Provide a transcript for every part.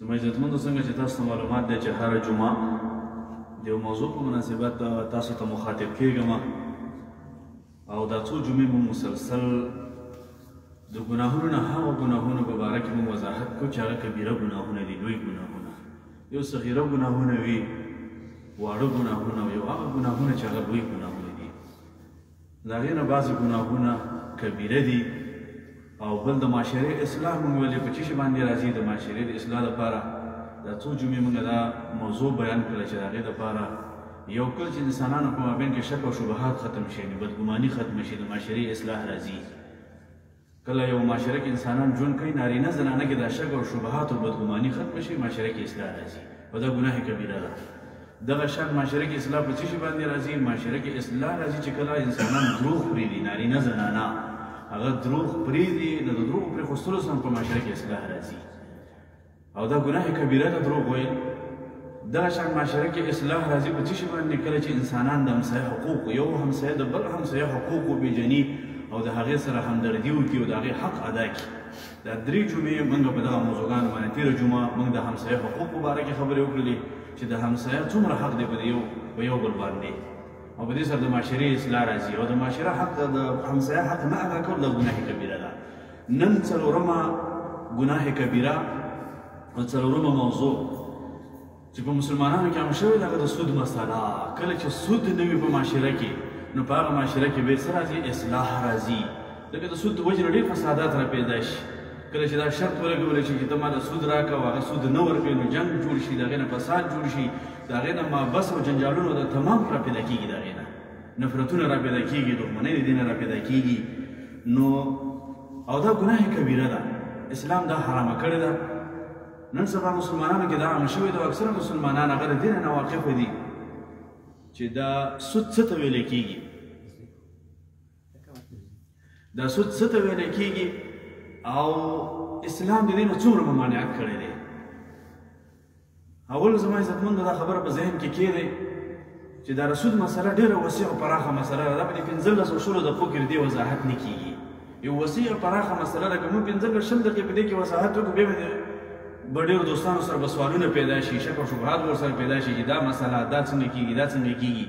زما عزتمندو څنګه چې تاسو ته معلومات دی چې هره جمعه د یو موضوع په مناسبت تاسو ته مخاطب کېږم او دا څو جمعې مو مسلسل د ګناهونو نه هغو ګناهونو په باره کې مو وضاحت کو چې هغه کبیره ګناهونه دي لوی ګناهونه یو صغیره ګناهونه وي واړه ګناهونه او یو هغه ګناهونه چې هغه لوی ګناهونه د هغې نه بعضې ګناهونه کبیره دي او بل د معاشرې اصلاح مونږ ولې په چیشي باندې راځي د معاشرې د اصلاح لپاره دا څو جمعې مونږ دا موضوع بیان کړه چې د هغې لپاره یو کل چې انسانانو په مابین کې شک او شبهات ختم شي نو بدګماني ختم شي د معاشرې اصلاح راځي کله یو معاشره کې انسانان ژوند کوي نارینه زنانه کې دا شک او شبهات او بدګماني ختم شي معاشره کې اصلاح راځي او دا ګناه کبیره ده دغه شان معاشره کې اصلاح په څه شي باندې راځي معاشره کې اصلاح راځي چې کله انسانان دروغ پرېږدي نارینه زنانه هغه دروغ پرېږدي نو د دروغ پرېښودلو سره په معاشره کې اصلاح راځي او دا ګناه کبیره ده دروغ ویل دغه شان معاشره کې اصلاح راځي په څه شي باندې کله چې انسانان د همسایه حقوق یو همسایه د بل همسایه حقوق وپېژني او د هغې سره همدردي وکړي او د هغې حق ادا کړي دا درې جمعې موږ په دغه موضوعګانو باندې تېره جمعه موږ د همسایه حقوق په باره کې خبرې وکړلې چې د همسایه څومره حق دی په یو په یو بل باندې او په دې سره د معاشرې اصلاح راځي او د معاشره حق د همسایه حق نه ادا کول د ګناه کبیره ده نن څلورمه ګناه کبیره او څلورمه موضوع چې په مسلمانانو کې عام شوې ده د سود مسله کله چې سود نه وي په معاشره کې نو په هغه معاشره کې به څه راځي اصلاح راځي ځکه د سود وجه نه ډېر فسادات را پیدا شي کله چې دا شرط ولګول شي چې ته ما د سود راکه او هغه سود نه ورکوي نو جنګ جوړ شي د هغې نه فساد جوړ شي د هغې نه مابس او جنجالونه د تمام را پیدا کېږي د هغې نه نفرتونه را پیدا کیږي دښمنۍ د دینه را پیدا کیږي نو او دا ګناه کبیره ده اسلام دا حرام کړی ده نن سبا مسلمانانو کې دا عام شوی ده اکثره مسلمانان هغه د دین نه واقف دي چې دا سود څه ته ویل کیږي دا سود څه ته ویل کیږي او اسلام د دې نه څومره ممانعت کړی دی اول زما عزتمندو دا خبره په ذهن کې کېږي چې دا رسول مسله ډېره وسیع او پراخه مسله ده دا په دې پنځلس او شلو دقیقو کې دې وضاحت نه کېږي یو وسیع او پراخه مسله ده که موږ پنځلس شل دقیقې په دې کې وضاحت وکړو بیا به به ډېرو دوستانو سره به سوالونه پیدا شي شک او شبهات به ورسره پیدا شي چې دا مسله دا څنګه کېږي دا څنګه کېږي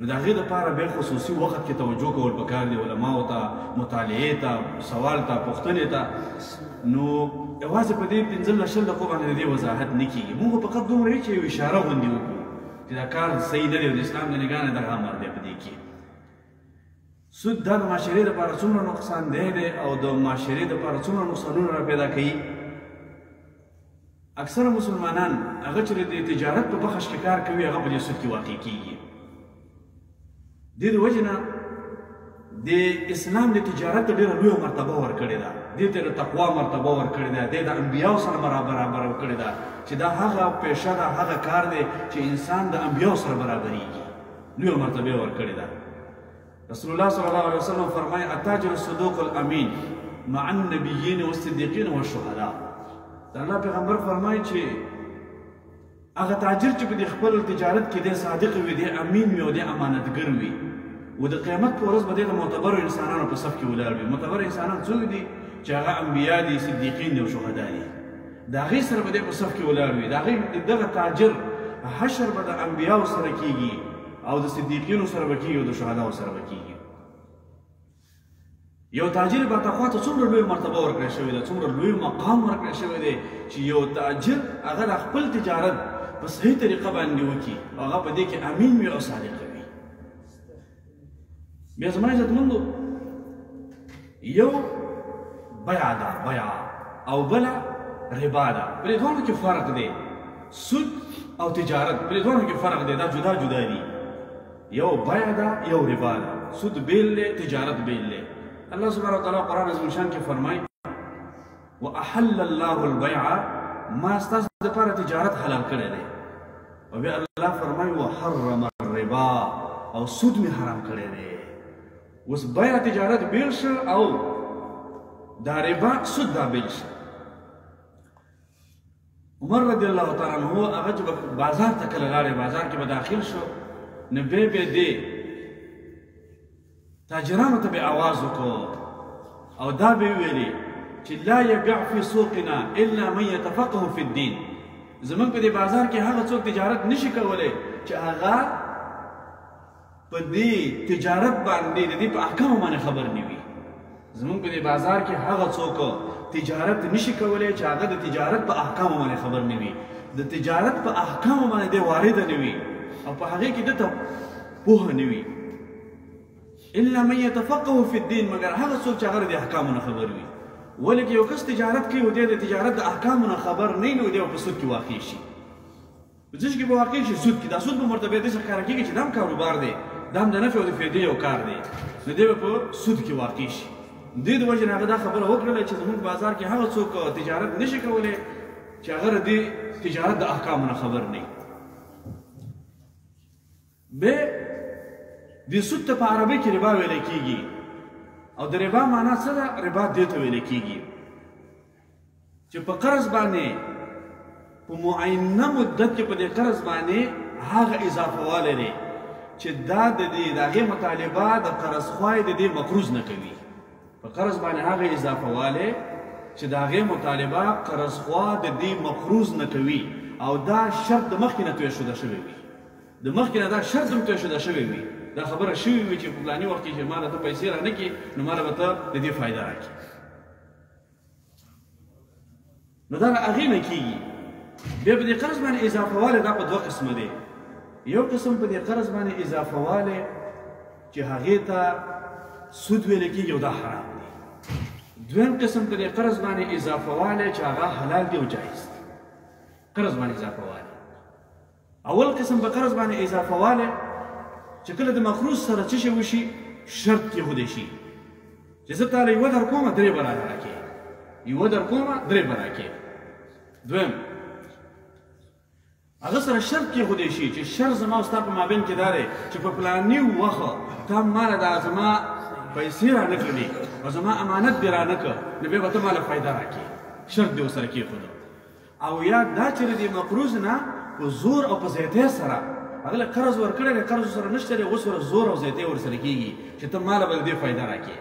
نو د هغې لپاره بیا خصوصي وخت کې توجه کول پکار دی علماو ته مطالعې ته سوال ته پوښتنې ته نو یوازې په دې پنځلس شل دقیقو باندې د دې وضاحت نه کېږي موږ فقط دومره وي چې یو اشاره غوندې وکړو چې دا کار صحیح نه دی او د اسلام د نګاه نه دغه امر دی په دې کې سود دا د معاشرې لپاره څومره نقصان دی دی او د معاشرې لپاره څومره نقصانونه را پیدا کوي اکثره مسلمانان هغه چې د تجارت په بخش کې کار کوي هغه په دې سود کې واقع کیږي د دې وجه نه د اسلام د تجارت ډېره لویه مرتبه ورکړې ده دې ته د تقوا مرتبه ورکړې ده دې د انبیاو سره برابر ورکړې ده چې دا هغه پیشه ده هغه کار دی چې انسان د انبیاو سره برابرېږي لویه مرتبه ورکړې ده رسول الله صلی الله علیه وسلم فرمای اتاجر الصدوق الامین مع النبیین والصدیقین والشهداء دا الله پیغمبر فرمای چې هغه تاجر چې په خپل تجارت کې د صادق وي د امین وي او د امانتګر وي او د قیامت پر ورځ به د معتبر انسانانو په صف کې ولر وي معتبر انسانان څوک دي چې هغه انبیا دي صدیقین دي او شهدا دي دا غي سره به د صف کې ولر وي دا غي دغه تاجر حشر به د انبیا سره کیږي او د صدیقینو سره به کېږي او د شهداو سره به کېږي یو تاجر به تقوا ته څومره لوی مرتبه ورکړی شوی ده څومره لوی مقام ورکړی شوی دی چې یو تاجر هغه د خپل تجارت په صحیح طریقه باندې وکړي هغه په دې کې امین وي او صادق وي بیا زما عزتمندو یو بیع ده بیع او بله ربا ده په دې دواړو کې فرق دی سود او تجارت په دې دواړو کې فرق دی دا جدا جدا دي یو بیع ده یو ربا ده سود بیل دی تجارت بیل دی الله سبحانه وتعالی قرآن عظیم شان کې فرمایي واحل الله البيع ما استاس د پر تجارت حلال کړی دی او بیا الله فرمایي وحرم الربا او سود می حرام کړی دی اوس بیا تجارت بیل شو او دا ربا سود دا بیل شو عمر رضی الله تعالی عنہ هغه چې بازار ته کله لاړې بازار کې به داخل شو نو به به دې تاجرانو ته به आवाज وکړو او دا به ویلي چې لا يبيع في سوقنا الا من يتفقه في الدين زمونږ په دې بازار کې هغه څوک تجارت نشي کولای چې هغه په دې تجارت باندې د دې په احکامو باندې خبر نه وي زمونږ په دې بازار کې هغه څوک تجارت نشي کولای چې هغه د تجارت په احکامو باندې خبر نه وي د تجارت په احکامو باندې د وارد نه وي او په هغه کې دته پوه نه وي الا من يتفقه في الدين مگر هغه څوک چې هغه د احکامو نه خبر وي ولې یو کس تجارت کوي او د تجارت د احکامو نه خبر نه نو دی په سود کې واقع شي په ځینې کې به واقع شي سود کې دا سود به مرتبه دې ښکاره کېږي چې دا هم کاروبار دی دا هم د نفع او د فایدې یو کار دی نو دې به په سود کې واقع شي دې د وجې نه هغه دا خبره وکړله چې زموږ بازار کې هغه څوک تجارت نه شي کولی چې هغه د تجارت د احکامو نه خبر نه ب دې سود ته په عربي کې ربا ویل کېږي او د ربا معنا څه ده ربا دې ته ویل کېږي چې په قرض باندې په معینه مدت کې په دې قرض باندې هغه اضافه والی دی چې دا د دې د هغې مطالبه د قرض خوای د دې مقروض نه کوي په قرض باندې هغه اضافه والی چې د هغې مطالبه قرض خوا د دې مقروض نه کوي او دا شرط د مخکې نه توی شده شوی وي د مخکې نه دا شرط هم کشده شوی وي دا خبره شوې وي چې په پلاني وخت کې چې ماله ته پیسې را نه کې نو ماله به ته د دې فایده را کې نو دا هغې نه کېږي بیا په دې قرض باندې اضافه والی دا په دوه قسمه دی یو قسم په دې قرض باندې اضافه والی چې هغې ته سود ویل کېږي او دا حرام دی دویم قسم په دې قرض باندې اضافه والی چې هغه حلال دی او جایز دی قرض باندې اضافه والی اول قسم په قرض باندې اضافه والی چې کله د مقروض سره څه شی وشي شرط کېښودی شي چې زه تاله یوه در کومه درې به رانه راکې یوه در کومه درې به راکې دویم هغه سره شرط کې خو دې شي چې شر زما او ستا په مابین کې دارې چې په پلاني وخت تا مال دا زما پیسې را نه کړې او زما امانت دې را نه کړ نو بیا به ته مال فایده راکې شرط دې وسره کې خو او یا دا چې د مقروض نه په زور او په زیاتې سره هغه قرض ورکړی دی قرض سره نشته دی اوس ور زور او زیاتې ور سره کیږي چې ته مال بل دې فائدہ راکې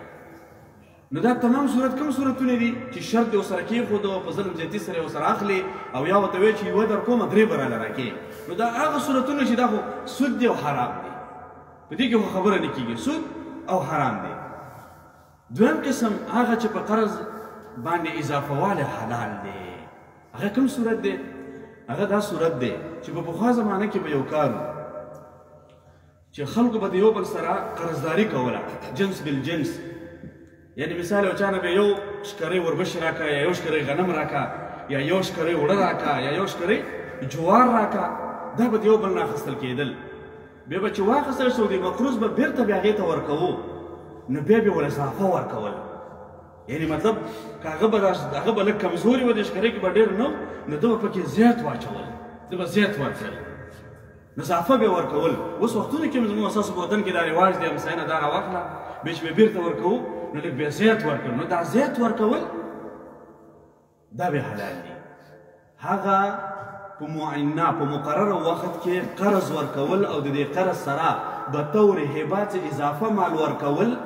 نو دا تمام صورت کوم صورتونه دي چې شرط یو سره کې خود او په ظلم زیاتی سره یو سره اخلي او یا وته وی چې یو در کومه درې براله راکې نو دا هغه صورتونه چې دا خو سود دی او حرام دی په دې کې خبره نه کیږي سود او حرام دی دویم قسم هغه چې په قرض باندې اضافه واله حلال دی هغه کوم صورت دی هغه دا صورت دی چې په پخوا زمانه کې به یو کار چې خلکو به یو بل سره قرضداري کوله جنس بل جنس یعنی مثال او چانه به یو شکرې وربش راکا یا یو شکرې غنم راکا یا یو شکرې وړه راکا یا یو شکرې جوار راکا دا به یو بل نه خستل کېدل بیا به چې واخیستل شو د مقروض به بیرته بیا هغې ته ورکوو نو بیا به ورله صافه ورکول یعنی مطلب که هغه به هغه به لږ کمزوري و د شکرۍ کې به ډېر نه نو ده به پکې زیات واچول ده به زیات ورکړل نو صافه به ورکول اوس وختونو کې زموږ اساس په وطن کې دا رواج دی همساینه دا راواخله بیا چې به بیرته ورکوو نو لږ بیا زیات ورکړل نو دا زیات ورکول دا به حلال دي هغه په معینه په مقرره وخت کې قرض ورکول او د دې قرض سره به تور هبات اضافه مال ورکول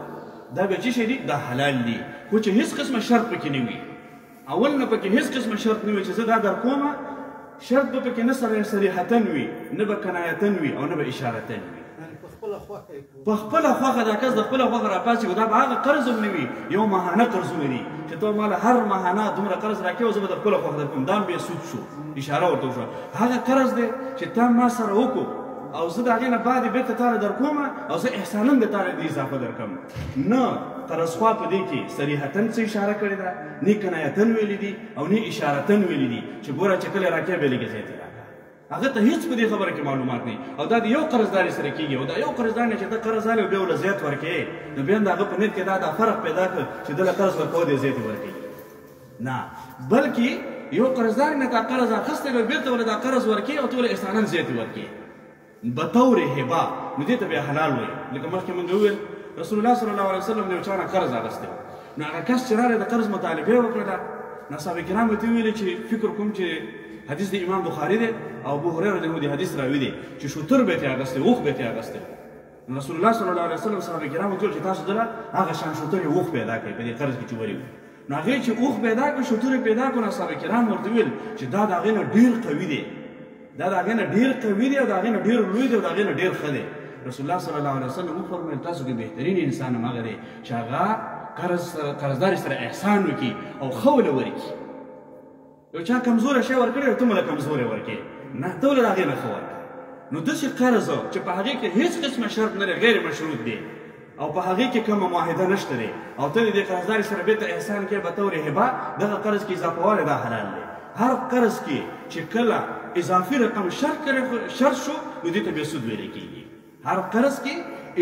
دا به چې شي دي دا حلال دي خو چې هیڅ قسمه شرط پکې نه وي اول نه پکې هیڅ قسمه شرط نه وي چې زه دا در کومه شرط به پکې نه سره صریحتن وي نه به کنایتن وي او نه به اشارتن وي په خپل خوخه دا کس د خپل خوخه راپاسي دا به هغه قرض هم نوي یو ماهانه قرضونه دي چې ته مال هر ماهانه دومره قرض راکې او زه به د خپل خوخه درکوم دا به سود شو اشاره ورته شو هغه قرض دی چې تا ما سره وکړو او زه د هغې نه بعد بېرته تاله درکوم او زه احسانا د تاله دې اضافه درکم نه ترسخوا په دې کې صریحتا څه اشاره کړې ده نه کنایتا ویلي دي او نه اشارتا ویلي دي چې ګوره چې کله راکې به لږې زیاتې راکړه هغه ته هیڅ په دې خبره کې معلومات نه او دا د یو قرضدار سره کیږي او دا یو قرضدار نه چې دا قرض اله بیا ول زیات ورکې نو بیا دا هغه په نیت کې دا د فرق پیدا کړ چې دله قرض ورکو دې زیات ورکې نه بلکې یو قرضدار نه دا قرض اخستې به بیرته ول دا قرض ورکې او ټول احسانن زیات ورکې به تور هبا نو دې ته به حلال وي لکه مخکې مونږ ویل رسول الله صلی الله علیه وسلم نه چانه قرض اخستې نو هغه کس چې راغی د قرض مطالبه یې وکړه نو صحابه کرامو ته ویل چې فکر کوم چې حدیث د امام بخاری دی او ابو هريره رضی الله عنه حدیث راوی دی چې شوتر به ته اغسته اوخ به ته اغسته رسول الله صلی الله علیه وسلم صحابه کرامو ته چې تاسو دلا هغه شان شوتر اوخ پیدا کړئ په دې قرض کې چې وری نو هغه چې اوخ پیدا کړ شوتر پیدا کړ صحابه کرام ورته ویل چې دا د هغه ډیر قوي دی دا د هغې نه ډېر قوي دی او د هغې نه ډېر لوی دی او د هغې نه ډېر ښه دی رسول الله صلی الله علیه وسلم وفرمایل تاسو کې بهترین انسان هغه دی چې هغه قرض سره قرضدار سره احسان وکړي او ښه وله ورکړي یو چا کمزوری شی ورکړی او ته مله کمزوری ورکړې نه ته وله د هغې نه ښه ورکړه نو داسې قرض چې په هغې کې هېڅ قسمه شرط نه دی غیر مشروط دی او په هغه کې کومه معاهده نشته دی او ته دې قرضدار سره بیت احسان کې به تور هبه دغه قرض کې اضافه واله دا حلال دی هر قرض کې چې کله اضافي رقم شرط کړي شرط شو نو دې ته به سود ویل کېږي هر قرض کې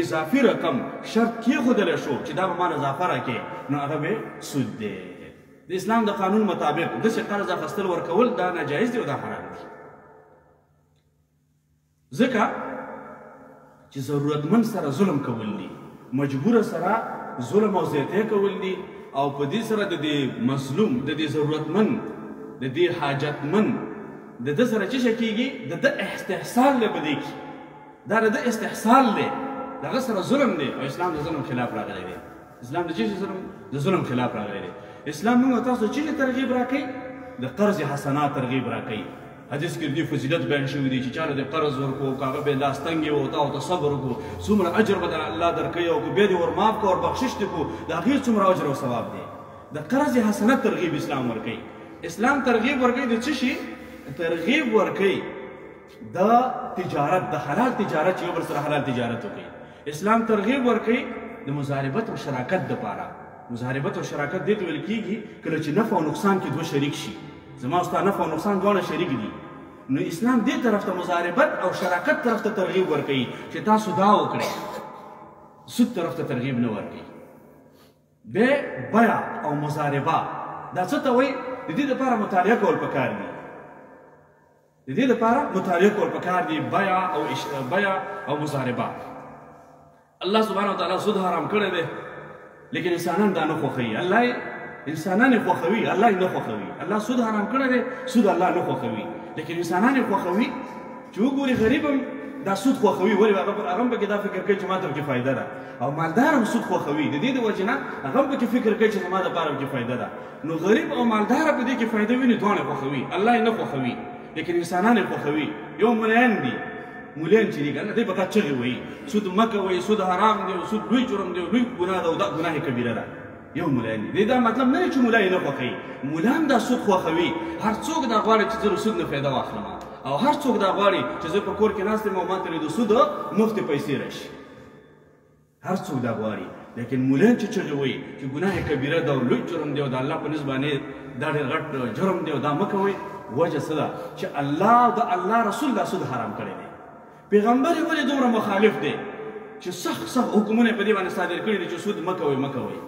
اضافي رقم شرط کې خودل شو چې دا به مال اضافه راکې نو هغه به سود دی د اسلام د قانون مطابق د څه قرض اخستل ورکول دا ناجایز دی او دا حرام دی ځکه چې ضرورتمند سره ظلم کول دي مجبور سره ظلم او زیاته کول دي او په دې سره د دې مظلوم د دې ضرورتمند د دې حاجتمند د د سره چې کیږي د د استحصال له بدی کی دا د استحصال له دغه سره ظلم دی او اسلام د ظلم خلاف راغلی دی اسلام د چی ظلم د ظلم خلاف راغلی دی اسلام موږ تاسو چې ترغیب راکړي د قرض حسنات ترغیب راکړي حدیث کې دی فضیلت بیان شوی دی چې چاله د قرض ورکو کاغه به لاس تنګي وو تا او تصبر وکړو څومره اجر به الله درکې او به دې ور معاف کو او بخشش دې کو دا غیر څومره اجر او ثواب دی د قرض حسنه ترغیب اسلام ورکې اسلام ترغیب ورکې د څه شي ترغیب ورکې د تجارت د حلال تجارت یو بل سره حلال تجارت وکړي اسلام ترغیب ورکړي د مزاربت او شراکت لپاره مزاربت او شراکت دې ته ویل کیږي کله چې نفع او نقصان کې دوه شریک شي زما ستا نفع او نقصان دواړه شریک دي نو اسلام دې طرف ته مزاربت او شراکت طرف ته ترغیب ورکړي چې تاسو دا وکړئ سود طرف ته ترغیب نه ورکړي به بیا او مزاربه دا څه ته وایي د دې لپاره مطالعه کول پکار دي د دې لپاره مطالعه کول پکار دي بيع او بيع او مزاربه الله سبحانه وتعالى سود حرام کړی دی لیکن انسانان دا نه خوښوي الله انسانان یې خوښوي الله یې نه خوښوي الله سود حرام کړی دی سود الله نه خوښوي لیکن انسانان یې خوښوي چې وګوري غریب هم دا سود خوښوي ولې هغه پر هغه پکې دا فکر کوي چې ما ته پکې فایده ده او مالدار هم سود خوښوي د دې د وجې نه هغه پکې فکر کوي چې زما دپاره پکې فایده ده نو غریب او مالدار په دې کې فائدې ویني دوه نه خوخوي الله یې نه خوخوي لیکن انسانان یې خوخوي یو مليان دي مولین چې دیګنه دې پتا چغي وای سود مکه وای سود حرام دی سود لوی جرم دی لوی ګناه ده او دا ګناه کبیره ده یو مولین دی دا مطلب نه چې مولای نه خوخی مولان دا سود خوخوي هر څوک دا غواړي چې زه سود نه پیدا واخلم او هر څوک دا غواړي چې زه په کور کې ناست یم او ماته د سود مفت پیسې راشي هر څوک دا غواړي لیکن مولان چې چغې وایي چې ګناه کبیره ده او لوی جرم دی او د الله په نسبت باندې دا ډېر غټ جرم دی او دا مه کوئ وجه څه ده چې الله او د الله رسول دا سود حرام کړی دی پیغمبر یې ولې دومره مخالف دی چې سخت سخت حکمونه په دې باندې صادر کړي دي چې سود مه کوئ مه کوئ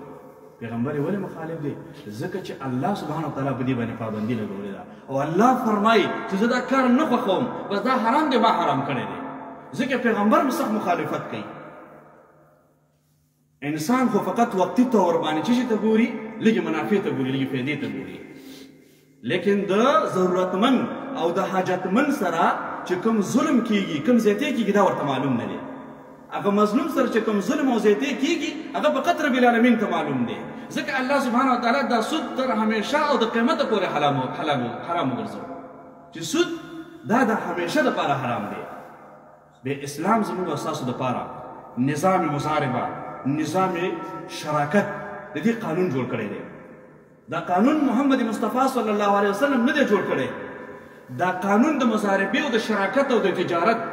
پیغمبر یې ولې مخالف دی؟ ځکه چې الله سبحانه وتعالی په دې باندې پابندي لګولې ده او الله فرمایي چې زه دا کار نه خوښوم بس دا حرام دی ما حرام کړی دی ځکه پیغمبر هم سخت مخالفت کوي انسان خو فقط وقتی طور باندې چې ته ګوري لږه منافع ته ګوري لږه فائدې ته ګوري لیکن د ضرورتمن او د حاجتمن سره چې کوم ظلم کیږي کوم زیاتې کیږي دا ورته معلوم نه دی هغه مظلوم سره چې کوم ظلم او زیاتې کیږي هغه په قطر بل عالمین ته معلوم دی ځکه الله سبحانه وتعالى دا سود تر همیشه او د قیامت پورې حرام حلال حرام ګرځوي چې سود دا د همیشه لپاره حرام دی به اسلام زموږ اساسو لپاره نظام مزاربه نظام شراکت د دې قانون جوړ کړی دی دا قانون محمد مصطفی صلی الله علیه وسلم نه دی جوړ کړی دا قانون د مزاربې او د شراکت او د تجارت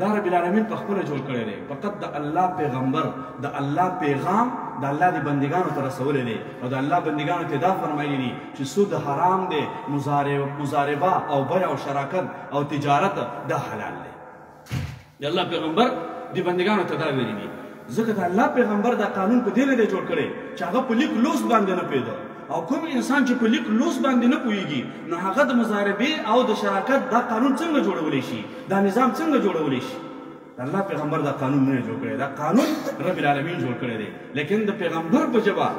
دا رب العالمین په خپل جوړ کړی دی فقط د الله پیغمبر د الله پیغام د الله د بندگانو ته رسول دی او د الله بندگانو ته دا فرمایلی دي چې سود حرام دی مزاربه او بیع او شراکت او تجارت دا حلال دی د الله پیغمبر دی بندگانو ته دا ویلي دي ځکه د الله پیغمبر دا قانون په دې نه دی جوړ کړی چې هغه په لیک لوست باندې نه پیدا او کوم انسان چې په لیک لوست باندې نه پوهیږي نو هغه د مزاربې او د شراکت دا قانون څنګه جوړولی شي دا نظام څنګه جوړولی شي الله پیغمبر دا قانون نه جوړ کړی دا قانون رب العالمین جوړ کړی دی لیکن د پیغمبر په جواب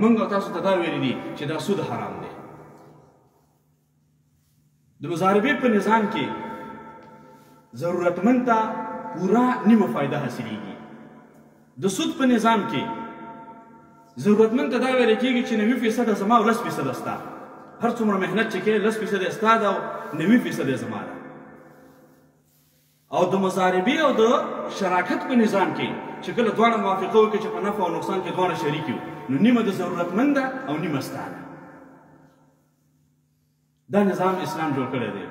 موږ تاسو ته دا ویلي دي چې دا سود حرام دی د مزاربې په نظام کې ضرورتمند ته پورا نیمه فائدہ حاصلېږي د سود په نظام کې ضرورتمند ته دا ویل کېږي چې نوي فیصد زما او لس فیصد ستا هر څومره مهنت چې کوې لس فیصد ستا ده او نوي فیصد زما ده او د مزاربې او د شراکت په نظام کې چې کله دواړه موافقه وکړي چې په نفع او نقصان کې دواړه شریک یو نو نیمه د ضرورتمند او نیمه ستا ده دا نظام اسلام جوړ کړی دی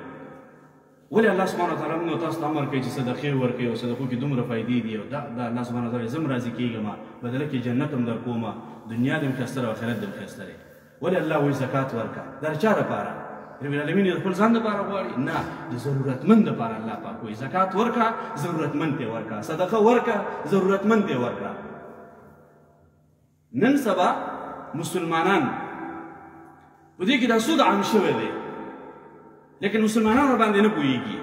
ولې الله سبحانه وتعالی موږ تاسو ته امر کوي چې صدقې ورکړئ او صدقو کې دومره فائدې دي او دا د الله سبحانه وتعالی زم راضي کیږم بدل کې جنت هم در کوم دنیا دې مخسته او آخرت دې مخسته لري ولې الله وایي زکات ورکا در چا لپاره رب العالمین خپل ځان لپاره غواړي نه د ضرورتمند لپاره الله پاک وایي زکات ورکا ضرورتمند ته ورکا صدقه ورکا ضرورتمند ته ورکا نن سبا مسلمانان په دې کې دا سود عام شوی دی لیکن مسلمانان را باندې نه پوهیږي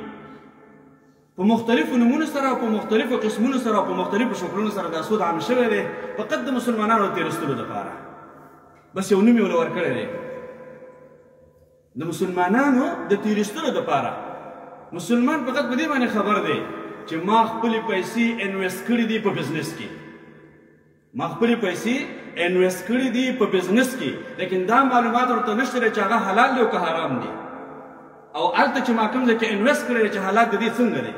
په مختلفو نمونو سره په مختلفو قسمونو سره په مختلفو شکلونو سره دا سود عام شوی دی فقط د مسلمانانو تیرستلو لپاره بس یو نوم یې ول ورکړی دی د مسلمانانو د تیرستلو لپاره مسلمان فقط په دې باندې خبر دی چې ما خپل پیسې انویست کړې دي په بزنس کې ما خپلې پیسې انویسټ کړې دي په بزنس کې لیکن دا معلومات ورته نشته چې هغه حلال دی او که حرام دی او هلته چې ما کوم ځای کې انویسټ کړی چې حالات د دې څنګه دی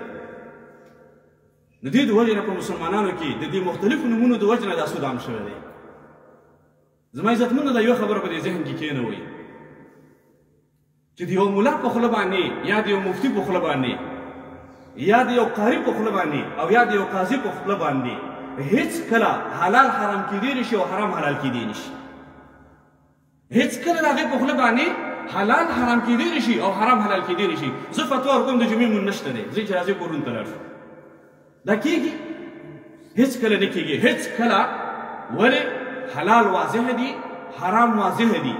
د دې د وجې نه په مسلمانانو کې د دې مختلفو نومونو د وجې نه دا سود عام شوی دی زما عزتمنو دا یوه خبره په دې ذهن کې کښېنوئ چې د یو مولا په خوله باندې یا د یو مفتي په خوله باندې یا د یو قاری په خوله باندې او یا د یو قاضي په خوله باندې هیڅ کله حلال حرام کېدی نشي او حرام حلال کېدی نشي هیڅ کله د هغې په خوله باندې حلال حرام کېدی نشي او حرام حلال کېدی نشي زه فتوا ورکوم د جمعې مونځ نشته دی ځئ چې راځئ کورونو ته لاړ شو دا کیږي هیڅ کله نه کیږي هیڅ کله ولې حلال واضح دي حرام واضح دي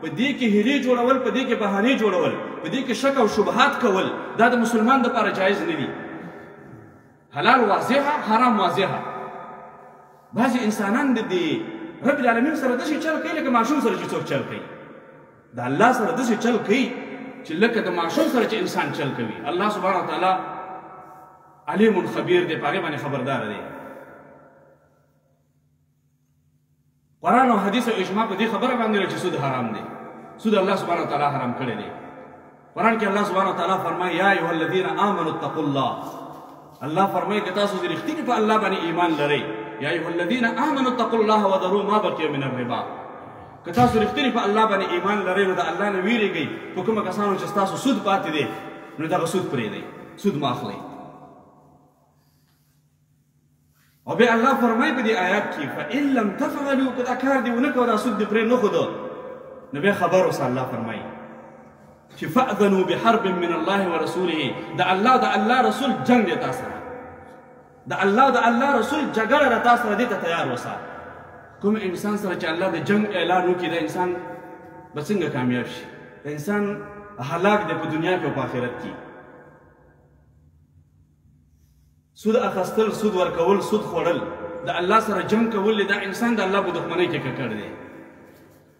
په دې کې هیلې جوړول په دې کې بهانې جوړول په دې کې شک او شبهات کول دا د مسلمان لپاره جایز نه دي حلال واضح حرام واضح بعضې انسانان د دې رب العالمین سره داسې چل کوي لکه ماشوم سره چې څوک چل کوي د الله سره داسې چل کوي چې لکه د ماشوم سره چې انسان چل کوي الله سبحانه وتعالی علیم خبیر دی په هغه باندې خبردار دی قران او حدیث او اجماع په دې خبره باندې لري چې سود حرام دی سود الله سبحانه وتعالی حرام کړی دی قران کې الله سبحانه وتعالی فرمایي یا ایه الذین آمنوا اتقوا الله الله فرمایي که تاسو رښتینی په الله باندې ایمان لرئ یا ایه الذین آمنوا اتقوا الله وذروا ما بقي من الربا که تاسو رښتینی په الله باندې ایمان لرئ نو د الله نه ویریږئ په کومه کسانو چې تاسو سود پاتې دی نو دغه سود پرېږدئ سود ماخلئ او بیا الله فرمای په دې آیات کې فإن لم تفعلوا کدا کار دی ونه کولا سود پرې نه خود نو بیا خبر اوس الله فرمای چې فأذنوا بحرب من الله ورسوله دا الله دا الله رسول جنگ دی تاسو د الله د الله رسول جګړه را تاسو سره دې ته تیار وسه کوم انسان سره چې الله د جنگ اعلان وکړي دا انسان به څنګه کامیاب شي دا انسان هلاک دی په دنیا کې او په آخرت کې سود اخستل سود ورکول سود خوړل د الله سره جنگ کول دا انسان د الله په دښمنۍ کې ککړ دی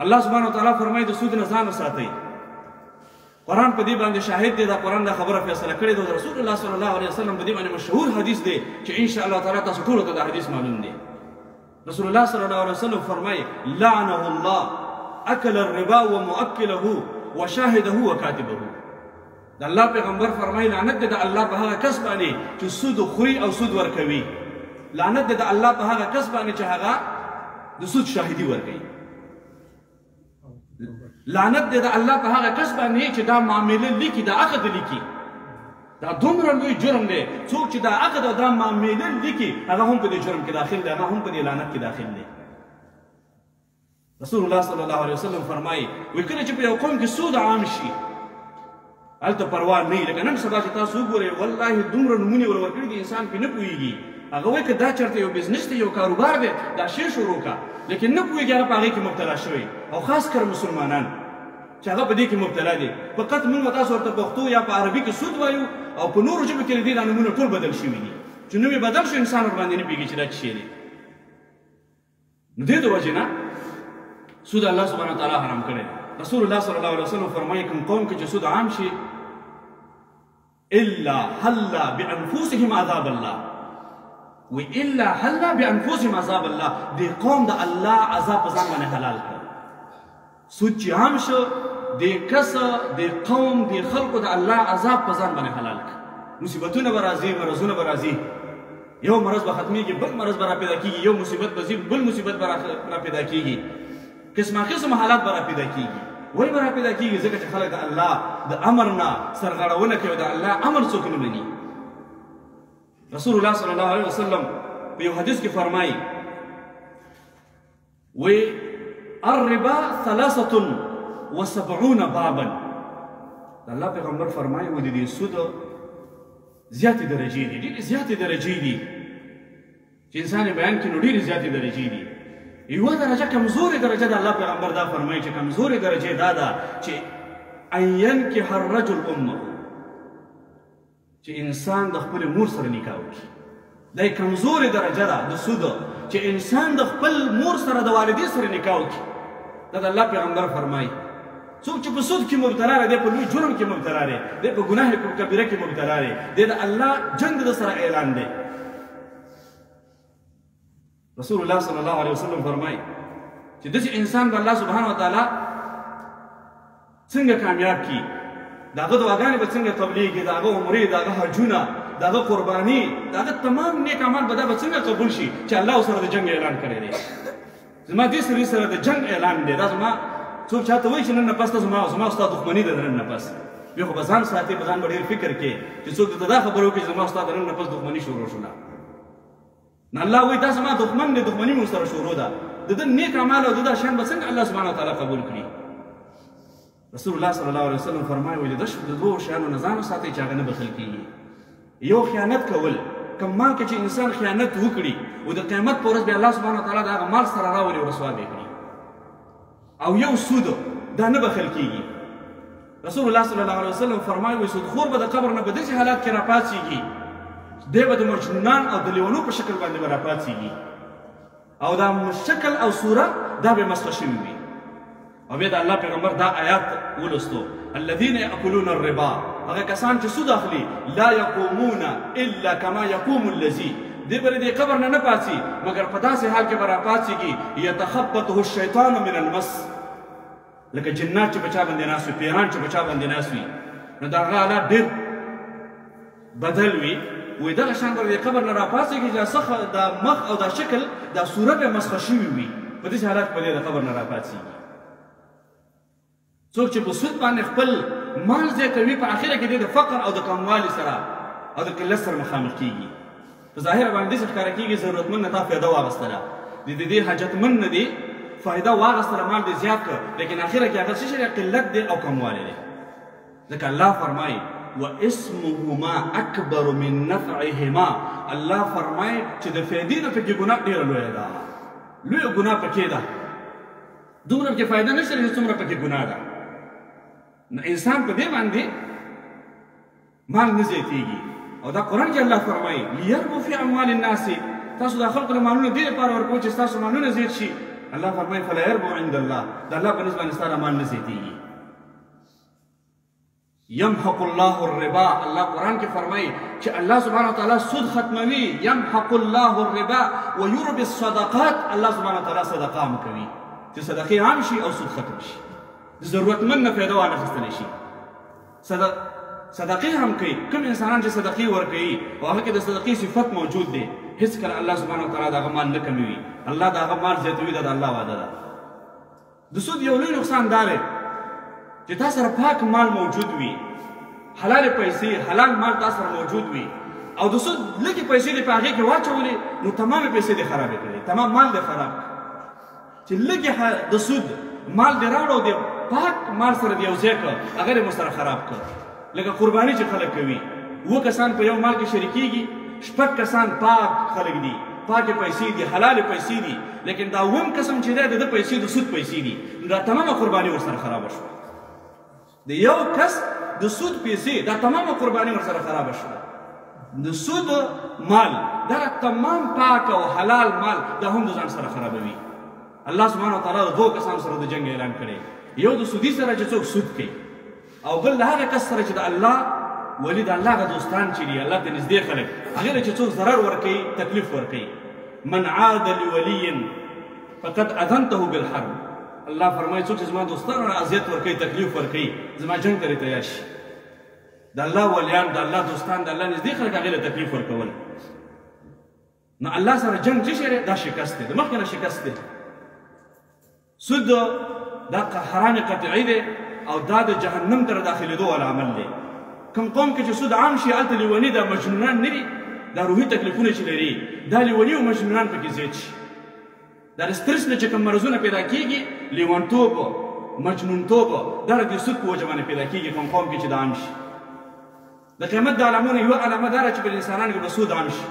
الله سبحانه وتعالی فرمایي د سود نه ځان وساتئ قرآن په دې باندې شاهد دی دا قرآن دا خبره فیصله کړې ده رسول الله صلی الله علیه وسلم په دې باندې مشهور حدیث دی چې ان شاء الله تعالی تاسو ټول ته دا حدیث معلوم دی رسول الله صلی الله علیه وسلم فرمایي لعنه الله اکل الربا ومؤکله وشاهده وکاتبه د الله پیغمبر فرمای لعنت د الله په هغه کس باندې چې سود خوري او سود ورکوي لعنت د الله په هغه کس باندې چې هغه د سود شاهدي ورکوي لعنت د الله په هغه کس باندې چې دا معامله لیکي دا عقد لیکي دا دومره لوی جرم دی څوک چې دا عقد او دا معامله لیکي هغه هم په دې جرم کې داخل دی هغه هم په دې لعنت کې داخل دی رسول الله صلی الله علیه وسلم فرمایي وی کله چې په یو قوم کې سود عام شي هلته پروا نه وي لکه نن سبا چې تاسو وګورئ والله دومره نمونې ور ورکړي دي انسان پرې نه پوهېږي هغه وایي که دا چېرته یو بزنس دی یو کاروبار دی دا شی شروع کا لیکن نه پوهېږي هغه په هغې کې مبتلا شوی او خاص کر مسلمانان چې هغه په دې کې مبتلا دي فقط موږ تاسو ورته پښتو یا په عربي کې سود وایو او په نورو ژبو کې د دې دا نومونه ټول بدل شوي دي چې نوم یې بدل شو انسان ورباندې نه پوهېږي چې دا څه شی دی نو دې د وجې نه سود الله سبحانه وتعالی حرام کړی رسول الله صلی الله علیه وسلم فرمایي کوم قوم کې چې سود عام شي الا حل بانفسهم عذاب الله و الا حل بانفسهم عذاب الله دې قوم د الله عذاب ځان باندې حلال کړ سود چی عام شو دی کس دی قوم دی خلق د الله عذاب په ځان باندې حلال کړ مصیبتونه برازي مرزونه برازي یو مرز به ختميږي بل مرز به را پیدا کیږي یو مصیبت به زی بل مصیبت به را پیدا کیږي قسمه قسم حالات به را پیدا کیږي وای به را پیدا کیږي ځکه چې خلک د الله د امر نه سرغړونه کوي د الله امر څوک نه مني رسول الله صلی الله علیه وسلم په یو حدیث کې فرمایي وی الربا ثلاثه وسبعون بابا د الله پیغمبر فرمایي و دې سود زیاتې درجې دي ډېرې زیاتې درجې دي چې انسان بیان کړي نو ډېرې زیاتې درجې دي یو درجه کمزورې درجه د الله پیغمبر دا فرمایي چې کمزورې درجه دا ده چې ان ينكح الرجل امه چې انسان د خپل مور سره نکاح وکړي دا کمزورې درجه ده د سود چې انسان د خپل مور سره د والدې سره نکاح وکړي دا د الله پیغمبر فرمایي څوک چې په سود کې مبتلا دی په لوی جرم کې مبتلا دی دی په ګناه کبیره کې مبتلا دی د الله جنگ د سره اعلان دی رسول الله صلی الله علیه وسلم فرمایي چې دغه انسان به الله سبحانه وتعالى څنګه کامیاب کی داغه دعاګانې به څنګه قبلېږي داغه عمرې داغه حجونه داغه قرباني داغه تمام نیک عمل به دا به څنګه قبول شي چې الله سره د جنگ اعلان کړی دی زما دې سړي سره د جنگ اعلان دی دا زما څوک چاته وایي چې نن نه پس ته زما زما استاد دښمني ده نن نه پس بیا خو به ځان ساتي به ځان به ډېر فکر کې چې څوک د دا خبرو کې زما استاد نن نه پس دښمني شروع شوله نو الله وایي دا زما دښمن دی دښمني مې ورسره شروع ده د ده نیک اعمال او د ده شان به څنګه الله سبحانه وتعالی قبول کړي رسول الله صلی الله علیه وسلم فرمایي وایي د دوو شیانو نه ځان وساتئ چې هغه نه بخښل کېږي یو خیانت کول کوم مال کې چې انسان خیانت وکړي او د قیامت پر ورځ به الله سبحانه وتعالی د هغه مال سره راولي او رسوا به کړي او یو سود دا نه بخل کیږي رسول الله صلی الله علیه وسلم فرمایي وي سود خور به د قبر نه په داسې حالات کې راپاڅیږي دی به د مجنونان او د لیونو په شکل باندې به راپاڅیږي او دا شکل او صورت دا به مسخ شوي وي او بیا د الله پیغمبر دا آیات ولوستو الذين ياكلون الربا هغه کسان چې سود اخلي لا يقومون الا كما يقوم الذي دی به د قبر نه نه پاڅي مګر په داسې حال کې به راپاڅېږي یتخبطه الشیطان من المس لکه جنات چې په چا باندې ناست وي پیران چې په چا باندې ناست وي نو د هغه حالات ډېر بدل وي وایي دغه شان به د قبر نه راپاڅېږي چې څخه دا مخ او دا شکل دا صورت یې مسخه شوي وي په داسې حالات کې به د قبر نه راپاڅېږي څوک چې په سود باندې خپل مال زیاتوي په اخره کې د فقر او د کموالي سره او د قلت سره مخامخ کیږي په ظاهر باندې څه ښکار کیږي ضرورتمن نه تا فایده واغستله د دې دې حاجتمن نه دی فایده واغستله مال دې زیات کړ لیکن اخره کې هغه څه شي قلت دی او کموالی دی ځکه الله فرمایي واسمهما اکبر من نفعهما الله فرمایي چې د فایدې نه پکې ګناه ډېره لویه ده لویه ګناه پکې ده دومره پکې فایده نشته چې څومره پکې ګناه ده نو انسان په دې باندې مال نه زیاتېږي او دا قرآن کې الله فرمایي لیربو فی اموال الناس تاسو د خلکو له مالونو دې لپاره ورکوئ چې ستاسو مالونه زیات شي الله فرمایي فلا یربو عند الله د الله په نسبت باندې ستاسو مال نه زیاتېږي يمحق الله الربا الله قرآن کې فرمایي چې الله سبحانه وتعالی سود ختموي يمحق الله الربا ويربي الصدقات الله سبحانه وتعالی صدقه هم کوي چې صدقه عام شي او سود ختم شي ضرورتمند نه پیدا وانه خستل شي صدق صدقه هم کوي کوم انسانان چې صدقه ور کوي او هغه کې د صدقې صفت موجود دی هیڅ کله الله سبحانه وتعالی دا غمان نه کموي الله دا غمان زیاتوي دا الله وعده ده د سود یو لوی نقصان دا دی چې تاسو سره پاک مال موجود وي حلال پیسې حلال مال تاسو سره موجود وي او د سود لږې پیسې دې په هغې کې واچولې نو تمامې پیسې دې خرابې کړې تمام مال دې خراب چې لږې د سود مال دې راوړه او د پاک مال سره دې یو ځای کړه هغه دې مو سره خراب کړه لکه قرباني چې خلک کوي و کسان په یو مال کې شریکيږي شپږ کسان پاک خلک دي پاکه پیسې دي حلال پیسې دي لیکن دا وم قسم چې ده د پیسې د سود پیسې دي دا تمامه قرباني ورسره خراب شو د یو کس د سود پیسې دا تمامه قرباني ورسره خراب شو د سود مال دا تمام پاک او حلال مال دا هم د ځان سره خرابوي الله سبحانه وتعالی د دوه کسانو سره د جنگ اعلان کړي یو د سودی سره چې څوک سود کوي او بل له هغه کس سره چې د الله ولي د الله غ دوستان چې دي الله ته نږدې خلک هغه له چې څوک ضرر ورکوي تکلیف ورکوي من عاد لولي فقد اذنته بالحرب الله فرمایي څوک چې زما دوستانو نه اذیت ورکوي تکلیف ورکوي زما جنګ ته تیار شي د الله ولیان د الله دوستان د الله نږدې خلک هغه له تکلیف ورکول نو الله سره جنگ څه شی دی دا شکست دی د مخکې نه شکست دی سود دا حرام قطعي دی او دا د جهنم تر داخلېدو والا عمل دی کوم قوم کې چې سود عام شي هلته لیوني دا مجنونان نه دي دا روحي تکلیفونه چې لري دا لیوني او مجنونان پکې زیات شي دا د سترس نه چې کوم مرضونه پیدا کېږي لیونتوب مجنونتوب دا د سود په وجه باندې پیدا کېږي کوم قوم کې چې دا عام شي د قیامت د علامو نه یوه علامه دا ده چې په انسانانو کې به سود عام شي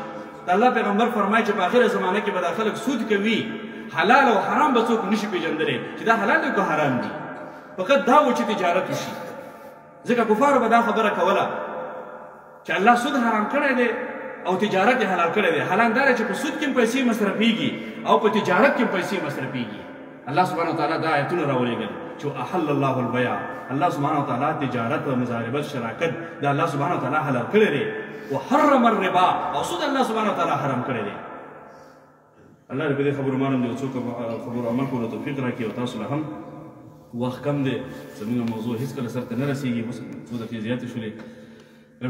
د الله پیغمبر فرمایي چې په آخره زمانه کې به دا خلک سود کوي حلال او حرام به څوک نشي پېژندلی چې دا حلال دی که حرام دي فقط دا و چې تجارت وشي ځکه کفارو به دا خبره کوله چې الله سود حرام کړی دی او تجارت حلال کړی دی حلال دا چې په سود کې پیسې مصرفېږي او په تجارت کې پیسې مصرفېږي الله سبحانه وتعالی دا آیتونه راولېږل چې احل الله البيع الله سبحانه وتعالی تجارت او مزاربت شراکت دا الله سبحانه وتعالی حلال کړی دی او حرم الربا او سود الله سبحانه وتعالی حرام کړی دی الله دې په دې خبرو مانم دې څوک خبرو عمل کولو توفیق راکړي او تاسو له هم وخت کم دی زموږ موضوع هیڅکله سرته نه رسیږي اوس څو دقیقې زیاتې شولې